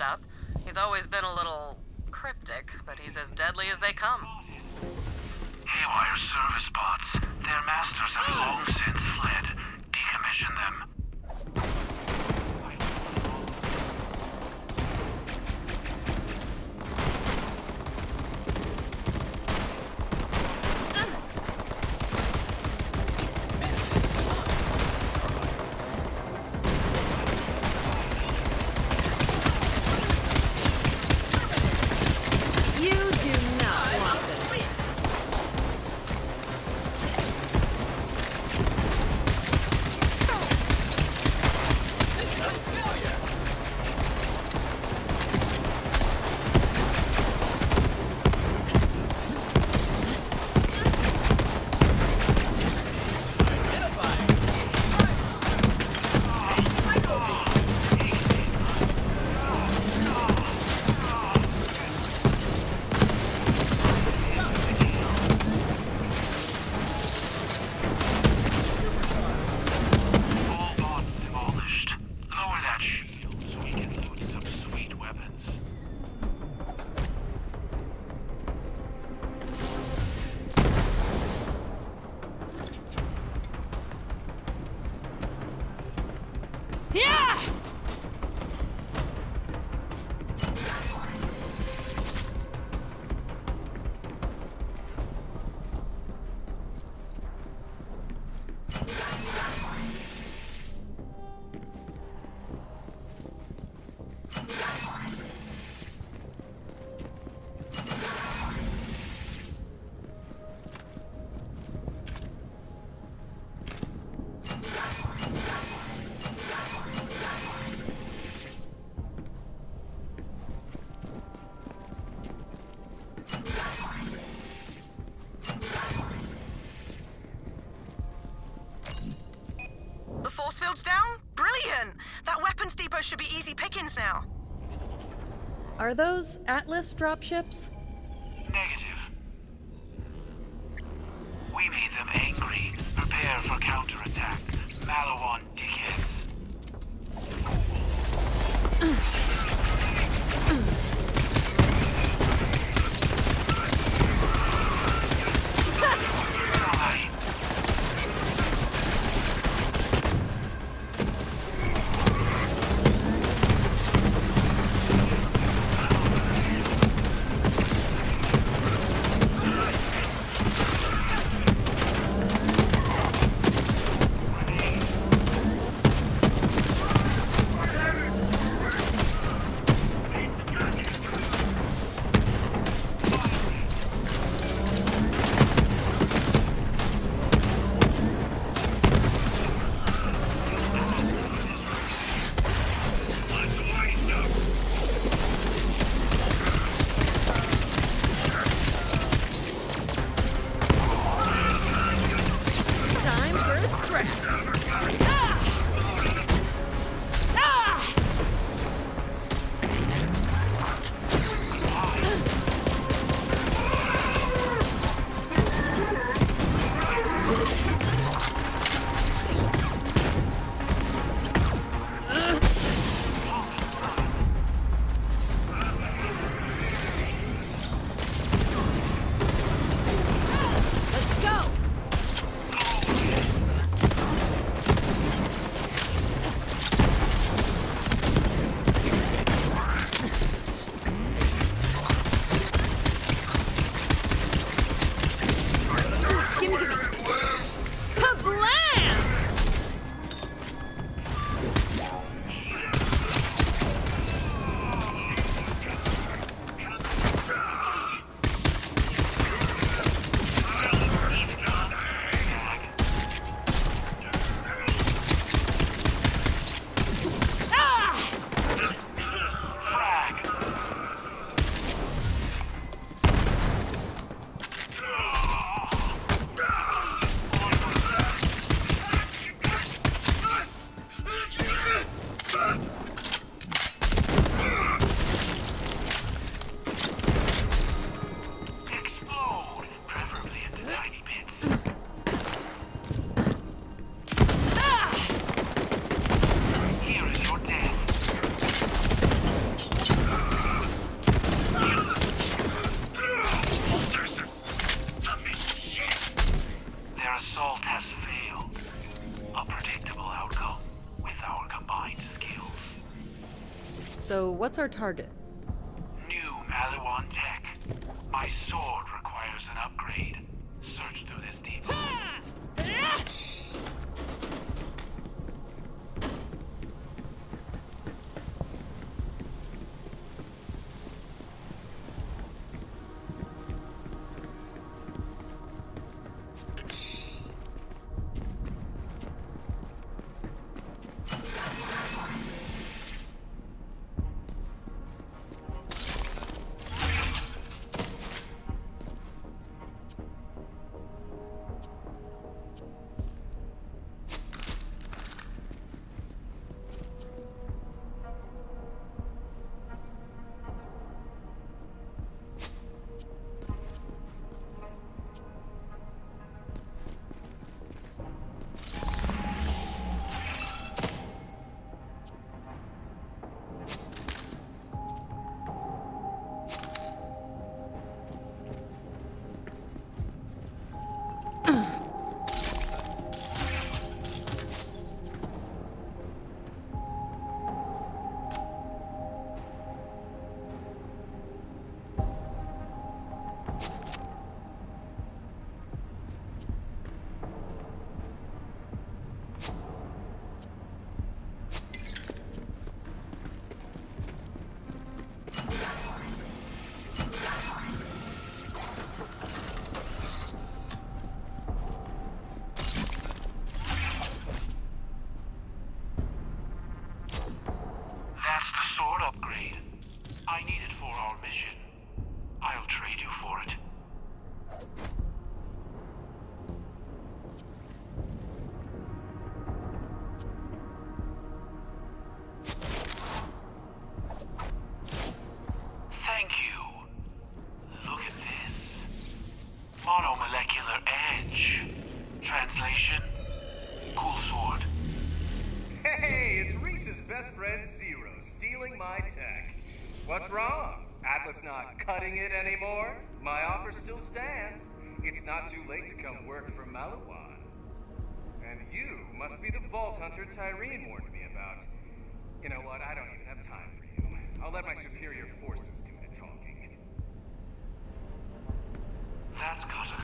up. He's always been a little cryptic, but he's as deadly as they come. Haywire service bots. Their masters have long since fled. Decommission them. Brilliant! Weapons depot should be easy pickings now. Are those Atlas dropships? Negative. We made them angry. Prepare for counterattack. Maliwan dickheads. So, what's our target? New Maliwan tech. My sword requires an upgrade. Search through this depot. Best friend Zero stealing my tech. What's wrong? Atlas not cutting it anymore? My offer still stands. It's not too late to come work for Maliwan. And you must be the Vault Hunter Tyreen warned me about. You know what? I don't even have time for you. I'll let my superior forces do the talking. That's got a